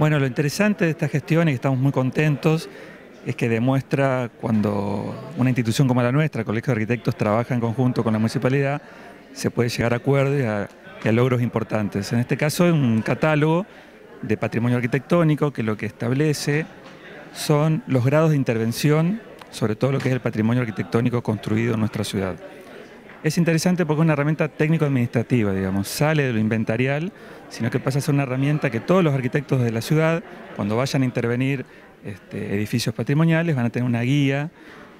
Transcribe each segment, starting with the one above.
Bueno, lo interesante de esta gestión y estamos muy contentos es que demuestra cuando una institución como la nuestra, el Colegio de Arquitectos, trabaja en conjunto con la municipalidad, se puede llegar a acuerdos y a, logros importantes. En este caso es un catálogo de patrimonio arquitectónico que lo que establece son los grados de intervención sobre todo lo que es el patrimonio arquitectónico construido en nuestra ciudad. Es interesante porque es una herramienta técnico-administrativa, digamos, sale de lo inventarial, sino que pasa a ser una herramienta que todos los arquitectos de la ciudad, cuando vayan a intervenir este, edificios patrimoniales, van a tener una guía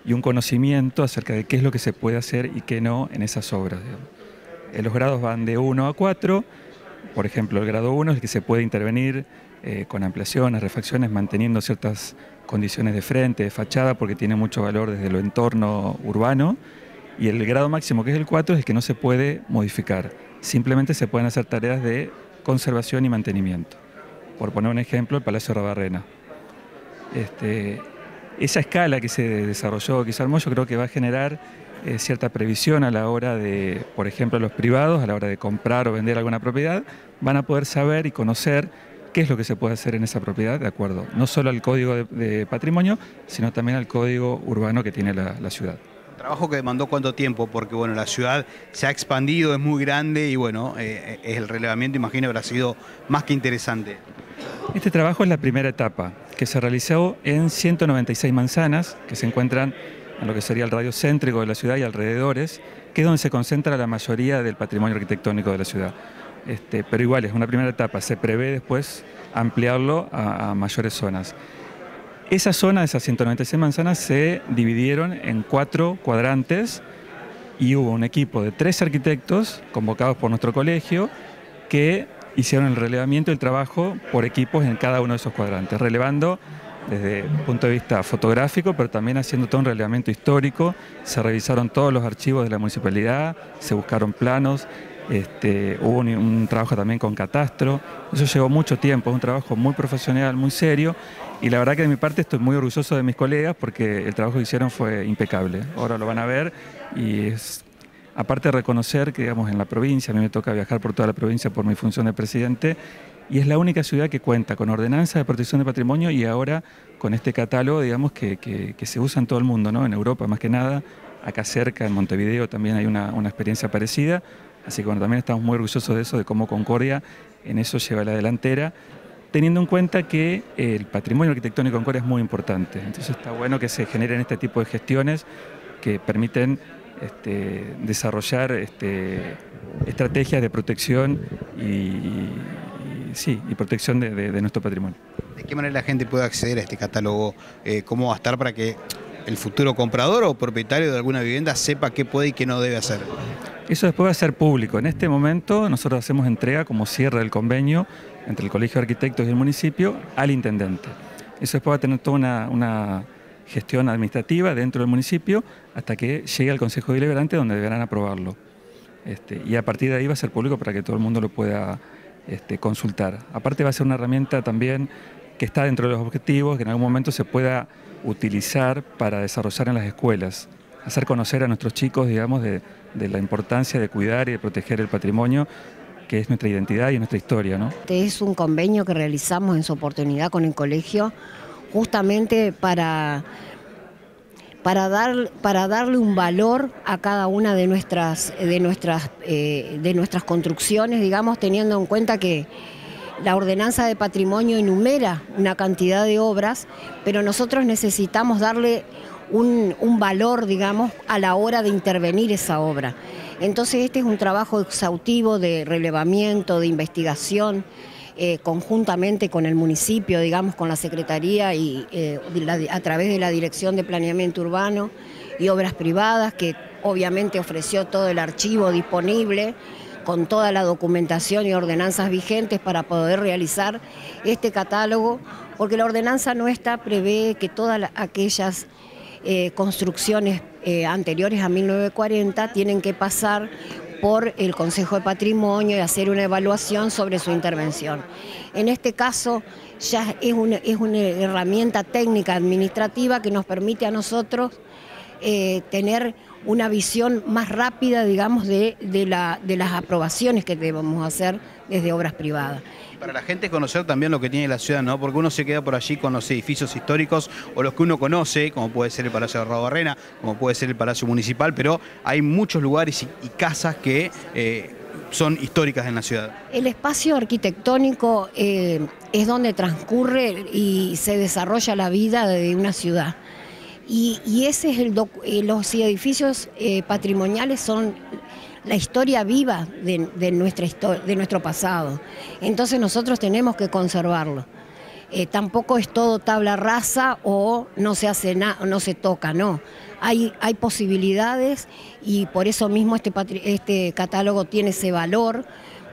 y un conocimiento acerca de qué es lo que se puede hacer y qué no en esas obras. Eh, los grados van de 1 a 4, por ejemplo, el grado 1 es el que se puede intervenir eh, con ampliaciones, refacciones, manteniendo ciertas condiciones de frente, de fachada, porque tiene mucho valor desde lo entorno urbano. Y el grado máximo, que es el 4, es el que no se puede modificar. Simplemente se pueden hacer tareas de conservación y mantenimiento. Por poner un ejemplo, el Palacio Rabarrena. Este, esa escala que se desarrolló, que se armó, yo creo que va a generar eh, cierta previsión a la hora de, por ejemplo, los privados, a la hora de comprar o vender alguna propiedad, van a poder saber y conocer qué es lo que se puede hacer en esa propiedad, de acuerdo, no solo al código de, patrimonio, sino también al código urbano que tiene la, ciudad. ¿Trabajo que demandó cuánto tiempo? Porque bueno, la ciudad se ha expandido, es muy grande y bueno, eh, el relevamiento imagino habrá sido más que interesante. Este trabajo es la primera etapa, que se realizó en 196 manzanas, que se encuentran en lo que sería el radio céntrico de la ciudad y alrededores, que es donde se concentra la mayoría del patrimonio arquitectónico de la ciudad. Este, pero igual es una primera etapa, se prevé después ampliarlo a, mayores zonas. Esa zona, esas 196 manzanas, se dividieron en cuatro cuadrantes y hubo un equipo de tres arquitectos convocados por nuestro colegio que hicieron el relevamiento del trabajo por equipos en cada uno de esos cuadrantes, relevando desde el punto de vista fotográfico, pero también haciendo todo un relevamiento histórico. Se revisaron todos los archivos de la municipalidad, se buscaron planos, este, hubo un, trabajo también con Catastro, eso llevó mucho tiempo, es un trabajo muy profesional, muy serio, y la verdad que de mi parte estoy muy orgulloso de mis colegas porque el trabajo que hicieron fue impecable. Ahora lo van a ver y es, aparte de reconocer que digamos en la provincia, a mí me toca viajar por toda la provincia por mi función de presidente, y es la única ciudad que cuenta con ordenanza de protección de patrimonio y ahora con este catálogo, digamos, que, se usa en todo el mundo, ¿no? En Europa más que nada, acá cerca, en Montevideo también hay una, una experiencia parecida, Así que bueno, también estamos muy orgullosos de eso, de cómo Concordia en eso lleva la delantera, teniendo en cuenta que el patrimonio arquitectónico de Concordia es muy importante. Entonces está bueno que se generen este tipo de gestiones que permiten este, desarrollar este, estrategias de protección y, sí, y protección de, nuestro patrimonio. ¿De qué manera la gente puede acceder a este catálogo? Eh, ¿Cómo va a estar para que el futuro comprador o propietario de alguna vivienda sepa qué puede y qué no debe hacer? Eso después va a ser público. En este momento nosotros hacemos entrega como cierre del convenio entre el Colegio de Arquitectos y el municipio al intendente. Eso después va a tener toda una, gestión administrativa dentro del municipio hasta que llegue al Consejo Deliberante donde deberán aprobarlo. Este, y a partir de ahí va a ser público para que todo el mundo lo pueda este, consultar. Aparte va a ser una herramienta también que está dentro de los objetivos, que en algún momento se pueda utilizar para desarrollar en las escuelas hacer conocer a nuestros chicos, digamos, de, la importancia de cuidar y de proteger el patrimonio que es nuestra identidad y nuestra historia. Este es un convenio que realizamos en su oportunidad con el colegio justamente para, para, dar, para darle un valor a cada una de nuestras, de, nuestras, eh, de nuestras construcciones, digamos, teniendo en cuenta que la ordenanza de patrimonio enumera una cantidad de obras, pero nosotros necesitamos darle un, valor, digamos, a la hora de intervenir esa obra. Entonces este es un trabajo exhaustivo de relevamiento, de investigación, eh, conjuntamente con el municipio, digamos, con la Secretaría y eh, a través de la Dirección de Planeamiento Urbano y Obras Privadas, que obviamente ofreció todo el archivo disponible con toda la documentación y ordenanzas vigentes para poder realizar este catálogo, porque la ordenanza nuestra prevé que todas aquellas eh, construcciones eh, anteriores a 1940 tienen que pasar por el Consejo de Patrimonio y hacer una evaluación sobre su intervención. En este caso ya es una, es una herramienta técnica administrativa que nos permite a nosotros eh, tener una visión más rápida, digamos, de, de, la, de las aprobaciones que debemos hacer desde obras privadas. Para la gente conocer también lo que tiene la ciudad, ¿no? Porque uno se queda por allí con los edificios históricos o los que uno conoce, como puede ser el Palacio de Barrena, como puede ser el Palacio Municipal, pero hay muchos lugares y, y casas que eh, son históricas en la ciudad. El espacio arquitectónico eh, es donde transcurre y se desarrolla la vida de una ciudad. Y, y ese es el eh, los edificios eh, patrimoniales son la historia viva de, de nuestra de nuestro pasado. Entonces nosotros tenemos que conservarlo. Eh, tampoco es todo tabla rasa o no se hace nada, no se toca, no. Hay, hay posibilidades y por eso mismo este, este catálogo tiene ese valor,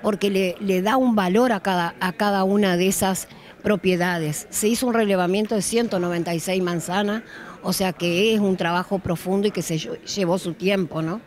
porque le, le da un valor a cada, a cada una de esas propiedades. Se hizo un relevamiento de 196 manzanas, o sea que es un trabajo profundo y que se llevó su tiempo, ¿no?